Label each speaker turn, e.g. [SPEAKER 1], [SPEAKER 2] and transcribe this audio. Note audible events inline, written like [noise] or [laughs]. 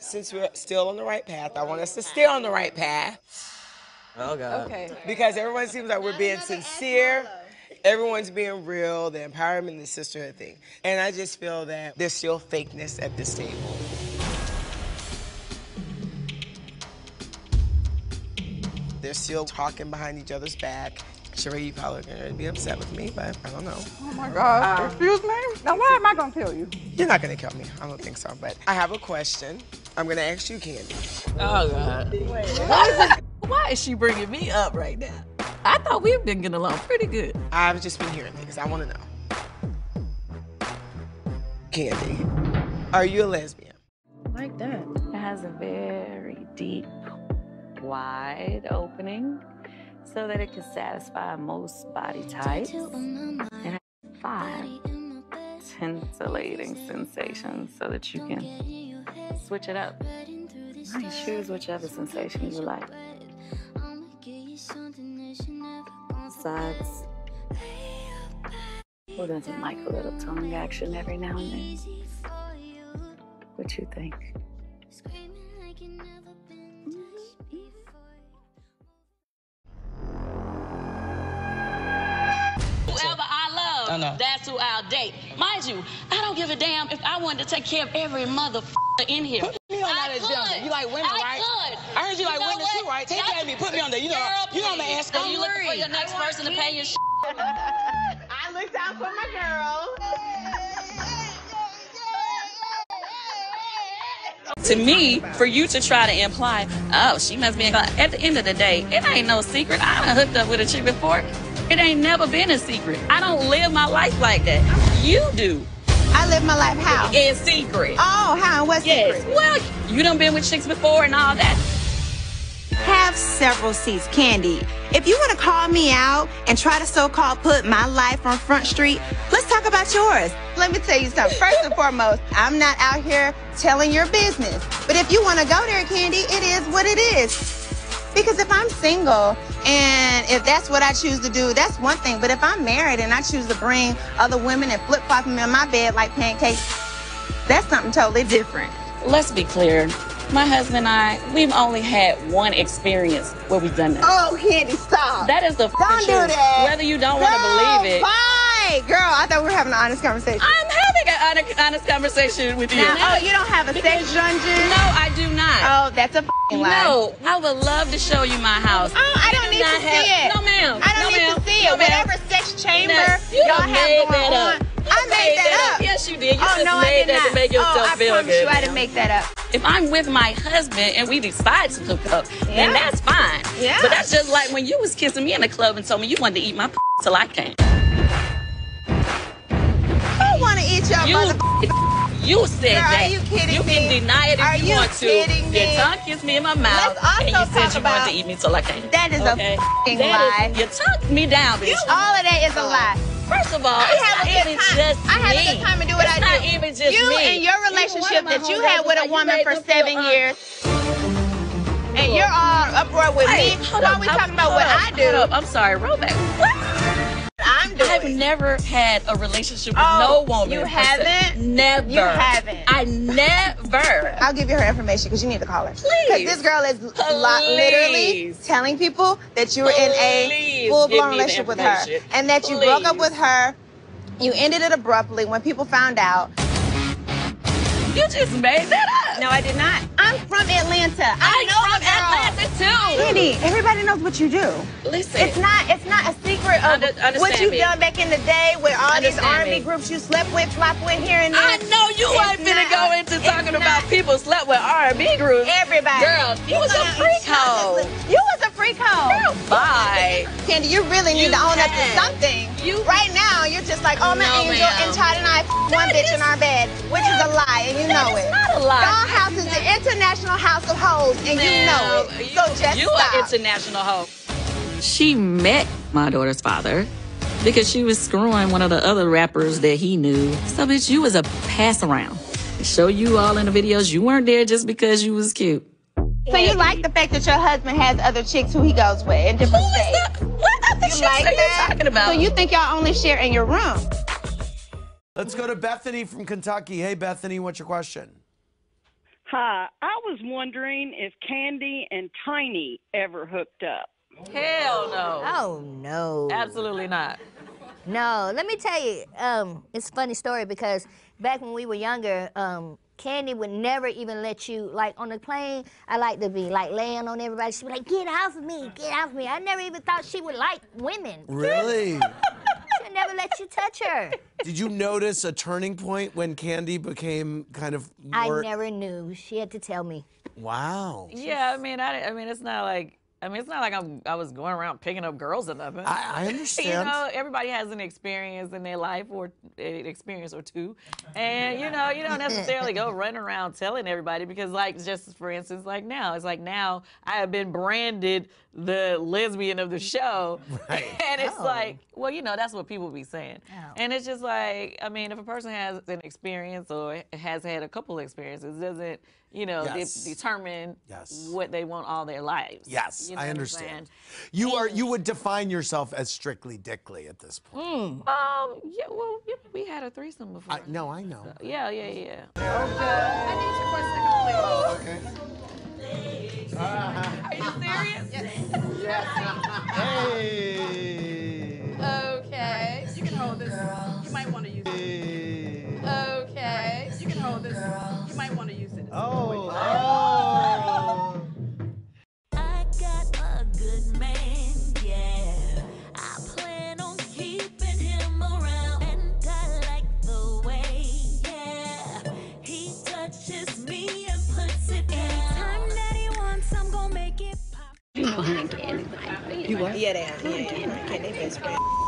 [SPEAKER 1] Since we're still on the right path, I want us to stay on the right path.
[SPEAKER 2] Oh God.
[SPEAKER 3] Okay.
[SPEAKER 1] Because everyone seems like we're being sincere. Everyone's being real, the empowerment, the sisterhood thing. And I just feel that there's still fakeness at this table. They're still talking behind each other's back. Sheree, you probably gonna be upset with me, but I don't know.
[SPEAKER 3] Oh my God. Excuse me? Now why am I gonna kill you?
[SPEAKER 1] You're not gonna kill me. I don't think so. But I have a question. I'm gonna ask you, Kandi.
[SPEAKER 2] Oh God. Why, why is she bringing me up right now? I thought we've been getting along pretty good.
[SPEAKER 1] I've just been hearing things. I want to know. Kandi, are you a lesbian?
[SPEAKER 4] Like that.
[SPEAKER 5] It has a very deep, wide opening so that it can satisfy most body types. And has five scintillating sensations so that you can switch it up. You choose whichever sensation you like. Besides, who doesn't like a little tongue action every now and then? What you think?
[SPEAKER 6] Whoever I love,
[SPEAKER 2] I know.
[SPEAKER 6] that's who I'll date. Mind you, I don't give a damn if I wanted to take care of every mother in here.
[SPEAKER 7] Put me on
[SPEAKER 6] I
[SPEAKER 7] that agenda. You like women,
[SPEAKER 6] I
[SPEAKER 7] right?
[SPEAKER 6] Could.
[SPEAKER 7] I heard you like women
[SPEAKER 6] what?
[SPEAKER 7] too, right? Take
[SPEAKER 6] That's-
[SPEAKER 7] care of me. Put me on there. You know,
[SPEAKER 6] Girl,
[SPEAKER 7] you know I'm an
[SPEAKER 6] please.
[SPEAKER 7] ass
[SPEAKER 6] Are you looking for your next person to pay your shit? [laughs]
[SPEAKER 4] I looked out for my girl.
[SPEAKER 5] To me, for you to try to imply, oh, she must be in club. At the end of the day, it ain't no secret. I done hooked up with a chick before. It ain't never been a secret. I don't live my life like that. You do.
[SPEAKER 4] I live my life how?
[SPEAKER 5] In secret.
[SPEAKER 4] Oh, how? What
[SPEAKER 5] yes.
[SPEAKER 4] secret?
[SPEAKER 5] Well, you done been with chicks before and all that.
[SPEAKER 4] Have several seats, Kandi. If you want to call me out and try to so-called put my life on Front Street, let's talk about yours. Let me tell you something. First and foremost, I'm not out here telling your business. But if you want to go there, Kandi, it is what it is. Because if I'm single and if that's what I choose to do, that's one thing. But if I'm married and I choose to bring other women and flip flop them in my bed like pancakes, that's something totally different.
[SPEAKER 5] Let's be clear. My husband and I, we've only had one experience where we've done that.
[SPEAKER 4] Oh, Kandi, stop.
[SPEAKER 5] That is the
[SPEAKER 4] Don't do
[SPEAKER 5] truth.
[SPEAKER 4] that.
[SPEAKER 5] Whether you don't want to believe it.
[SPEAKER 4] Bye, girl. I thought we were having an honest conversation.
[SPEAKER 5] I'm honest, honest conversation with you.
[SPEAKER 4] Now, oh, you don't have a sex dungeon?
[SPEAKER 5] No, I do not.
[SPEAKER 4] Oh, that's a f***ing lie.
[SPEAKER 5] No, I would love to show you my house.
[SPEAKER 4] Oh, I don't
[SPEAKER 5] do
[SPEAKER 4] need to see it.
[SPEAKER 5] No, ma'am.
[SPEAKER 4] I don't
[SPEAKER 5] No,
[SPEAKER 4] need
[SPEAKER 5] ma'am.
[SPEAKER 4] to see
[SPEAKER 5] No,
[SPEAKER 4] it. Whatever sex chamber y'all have going
[SPEAKER 5] that
[SPEAKER 4] on.
[SPEAKER 5] up.
[SPEAKER 4] I made that up.
[SPEAKER 5] Yes, you did. You
[SPEAKER 4] oh,
[SPEAKER 5] just
[SPEAKER 4] no, I
[SPEAKER 5] made
[SPEAKER 4] did
[SPEAKER 5] that
[SPEAKER 4] not.
[SPEAKER 5] to make oh, yourself
[SPEAKER 4] oh, I
[SPEAKER 5] feel
[SPEAKER 4] promise
[SPEAKER 5] good.
[SPEAKER 4] you I didn't make that up.
[SPEAKER 5] If I'm with my husband and we decide to hook up,
[SPEAKER 4] Yeah.
[SPEAKER 5] then that's fine.
[SPEAKER 4] Yeah.
[SPEAKER 5] But that's just like when you was kissing me in the club and told me you wanted to eat my [laughs] till I came.
[SPEAKER 4] To your
[SPEAKER 5] You, you said
[SPEAKER 4] Girl, are
[SPEAKER 5] that.
[SPEAKER 4] you kidding
[SPEAKER 5] You can deny it if
[SPEAKER 4] Are
[SPEAKER 5] you,
[SPEAKER 4] you
[SPEAKER 5] want to.
[SPEAKER 4] kidding
[SPEAKER 5] Your
[SPEAKER 4] me?
[SPEAKER 5] tongue kissed me in my mouth,
[SPEAKER 4] Let's also
[SPEAKER 5] and you said you wanted to eat me till I came.
[SPEAKER 4] That is a
[SPEAKER 5] okay?
[SPEAKER 4] f***ing
[SPEAKER 5] That is-
[SPEAKER 4] lie.
[SPEAKER 5] you tongued me down, bitch.
[SPEAKER 4] You, All of that is a lie.
[SPEAKER 5] First of all,
[SPEAKER 4] I
[SPEAKER 5] it's
[SPEAKER 4] have
[SPEAKER 5] not
[SPEAKER 4] a
[SPEAKER 5] even
[SPEAKER 4] time.
[SPEAKER 5] just
[SPEAKER 4] I have
[SPEAKER 5] me.
[SPEAKER 4] a good time and do what
[SPEAKER 5] it's
[SPEAKER 4] I do.
[SPEAKER 5] not even just
[SPEAKER 4] you
[SPEAKER 5] me.
[SPEAKER 4] and your relationship that you had with a woman for seven years. And you're all uproar with me. Why are we talking about what I do?
[SPEAKER 5] up. I'm sorry, roll back. What?
[SPEAKER 4] I'm doing.
[SPEAKER 5] I've never had a relationship with
[SPEAKER 4] Oh,
[SPEAKER 5] no woman.
[SPEAKER 4] you haven't?
[SPEAKER 5] Never.
[SPEAKER 4] You haven't.
[SPEAKER 5] I never.
[SPEAKER 4] I'll give you her information because you need to call her.
[SPEAKER 5] Please.
[SPEAKER 4] Because this girl is lo- literally telling people that you were in a full blown relationship with her and that you broke up with her. You ended it abruptly when people found out.
[SPEAKER 5] You just made that up.
[SPEAKER 4] No, I did not. I'm from Atlanta. I,
[SPEAKER 5] I
[SPEAKER 4] know
[SPEAKER 5] from. Atlanta too.
[SPEAKER 4] Kandi, everybody knows what you do.
[SPEAKER 5] Listen.
[SPEAKER 4] It's not. It's not a secret of
[SPEAKER 5] Under-
[SPEAKER 4] what you've
[SPEAKER 5] me.
[SPEAKER 4] done back in the day with all these
[SPEAKER 5] Understand
[SPEAKER 4] R&B
[SPEAKER 5] me.
[SPEAKER 4] groups you slept with, flop with here and there.
[SPEAKER 5] I know you
[SPEAKER 4] It's
[SPEAKER 5] ain't finna
[SPEAKER 4] not-
[SPEAKER 5] go into talking about people slept with R&B groups.
[SPEAKER 4] Everybody.
[SPEAKER 5] Girl, you was a freak hoe.
[SPEAKER 4] You was a freak hoe.
[SPEAKER 5] Girl, bye.
[SPEAKER 4] Kandi, you really need
[SPEAKER 5] You
[SPEAKER 4] to own up to something.
[SPEAKER 5] You-
[SPEAKER 4] right now, you're just like, oh my
[SPEAKER 5] No,
[SPEAKER 4] angel, and Todd and I f- one bitch in our bed, which is a lie, and you know it.
[SPEAKER 5] not a lie.
[SPEAKER 4] Dollhouse is the international house hoes, and you know it.
[SPEAKER 5] you-
[SPEAKER 4] So just
[SPEAKER 5] you
[SPEAKER 4] stop.
[SPEAKER 5] an international hoe. She met my daughter's father because she was screwing one of the other rappers that he knew. So bitch, you was a pass around. Show you all in the videos. You weren't there just because you was cute.
[SPEAKER 4] so you like the fact that your husband has other chicks who he goes with in different
[SPEAKER 5] Who is
[SPEAKER 4] states?
[SPEAKER 5] that? What other
[SPEAKER 4] You
[SPEAKER 5] chicks
[SPEAKER 4] like
[SPEAKER 5] are you
[SPEAKER 4] that?
[SPEAKER 5] talking about?
[SPEAKER 4] So you think y'all only share in your room?
[SPEAKER 8] Let's go to Bethany from Kentucky. Hey, Bethany, what's your question?
[SPEAKER 7] Hi, I was wondering if Kandi and Tiny ever hooked up.
[SPEAKER 2] Hell no.
[SPEAKER 8] Oh no.
[SPEAKER 2] Absolutely not.
[SPEAKER 8] No, let me tell you, um, it's a funny story because back when we were younger, um, Kandi would never even let you, like on the plane, I like to be like laying on everybody. She'd be like, get off of me, get off of me. I never even thought she would like women.
[SPEAKER 9] Really? [laughs]
[SPEAKER 8] She'd never let you touch her. [laughs]
[SPEAKER 9] Did you notice a turning point when Kandi became kind of
[SPEAKER 8] I never knew. She had to tell me.
[SPEAKER 9] Wow.
[SPEAKER 2] Yeah, I mean, I, I mean, it's not like. I mean, it's not like I'm, I was going around picking up girls or nothing.
[SPEAKER 9] I, I [laughs] understand.
[SPEAKER 2] You know, everybody has an experience in their life or an experience or two. And, you know, you don't necessarily go running around telling everybody because, like, just for instance, like now, it's like now I have been branded the lesbian of the show.
[SPEAKER 9] Right. [laughs]
[SPEAKER 2] And it's
[SPEAKER 8] Oh.
[SPEAKER 2] like, well, you know, that's what people be saying.
[SPEAKER 8] Oh.
[SPEAKER 2] And it's just like, I mean, if a person has an experience or has had a couple experiences, doesn't, you know, de- determine
[SPEAKER 9] Yes.
[SPEAKER 2] what they want all their lives.
[SPEAKER 9] Yes,
[SPEAKER 2] You know
[SPEAKER 9] I understand.
[SPEAKER 2] saying?
[SPEAKER 9] You are you would define yourself as strictly dickly at this point.
[SPEAKER 2] Um, yeah, well, yeah, we had a threesome before.
[SPEAKER 9] I, no, I know.
[SPEAKER 2] Yeah, yeah, yeah.
[SPEAKER 3] I need you for want to use it.
[SPEAKER 10] I got a good man, yeah. I plan on keeping him around, and I like the way, yeah. He touches me and puts it down. Anytime that he wants, I'm gonna make it pop.
[SPEAKER 11] Yeah, they are. Yeah, yeah. Okay, they best friends.